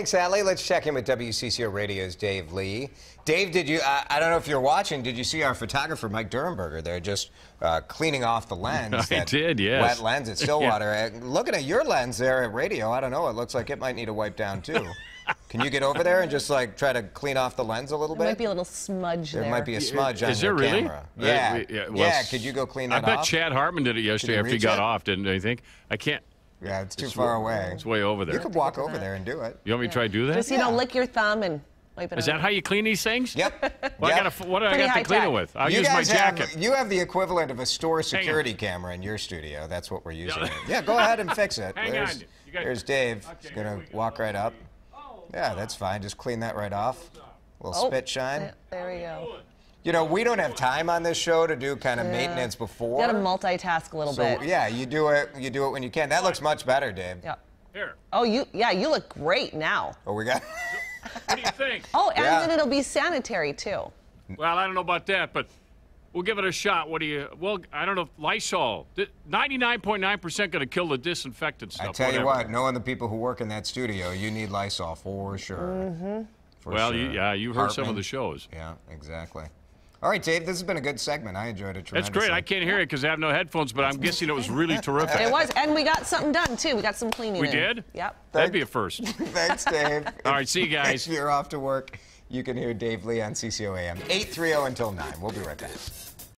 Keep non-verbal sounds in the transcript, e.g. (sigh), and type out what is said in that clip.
Thanks, Allie. Let's check in with WCCO Radio's Dave Lee. Dave, did you? I, I don't know if you're watching. Did you see our photographer Mike Durenberger there just uh, cleaning off the lens? (laughs) I that did, yes. Wet lens at (laughs) Stillwater. Uh, Looking at your lens there at radio, I don't know. It looks like it might need a wipe down too. (laughs) Can you get over there and just like try to clean off the lens a little There bit? might be a little smudge there there. might be a smudge on Is there really? camera. Uh, Yeah. we- yeah. well, Could you go clean that off? I bet off? Chad Hartman did it yesterday after he got it? off, didn't you think? I can't. Yeah, it's too It's far way- away. It's way over there. You could walk over there and do it. You want me to try to do that? Just, you know, lick your thumb and wipe it Is on. that how you clean these things? Yep. Well, I gotta, what do I Pretty got to clean tech. it with? I'll you use my jacket. Have, you have the equivalent of a store security camera in your studio. That's what we're using. Yeah. go ahead and fix it. (laughs) Hang there's, on. You got- there's Dave. He's gonna here we go. walk right up. Oh, yeah, that's fine. Just clean that right off. A little Oh, spit shine. There- There we go. You know, we don't have time on this show to do kind of maintenance before. You got to multitask a little so bit. yeah, you do it. You do it when you can. That looks much better, Dave. Yeah. Here. Oh, you. Yeah, you look great now. Oh, we got. (laughs) What do you think? Oh, and Yeah. then it'll be sanitary too. Well, I don't know about that, but we'll give it a shot. What do you? Well, I don't know. Lysol. Ninety-nine point nine percent going to kill the disinfectant stuff. I tell you whatever. what, knowing the people who work in that studio, you need Lysol for sure. Mm-hmm. For Well, sure. you, yeah, you heard some of the shows. Yeah, exactly. All right, Dave, this has been a good segment. I enjoyed it That's great. I can't hear it because I have no headphones, but I'm guessing it was really terrific. It was, and we got something done too. We got some cleaning. We in. did? Yep. That'd be a first. (laughs) Thanks, Dave. (laughs) All right, see you guys. If you're off to work, you can hear Dave Lee on CCOAM 830 until 9. We'll be right back.